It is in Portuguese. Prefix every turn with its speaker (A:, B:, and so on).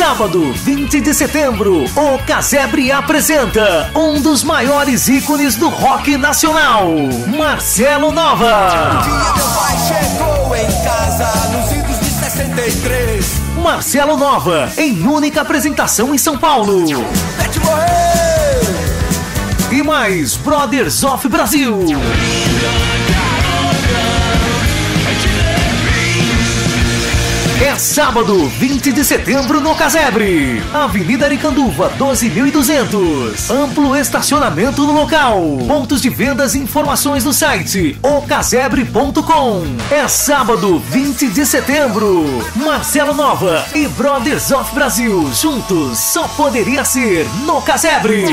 A: Sábado, 20 de setembro, o Casebre apresenta um dos maiores ícones do rock nacional, Marcelo Nova.
B: Dia meu pai chegou em casa nos idos de 63.
A: Marcelo Nova, em única apresentação em São Paulo. E mais Brothers of Brasil. É sábado, 20 de setembro no Casebre. Avenida Aricanduva, 12.200. Amplo estacionamento no local. Pontos de vendas e informações no site ocasebre.com. É sábado, 20 de setembro. Marcelo Nova e Brothers of Brasil juntos só poderia ser no Casebre.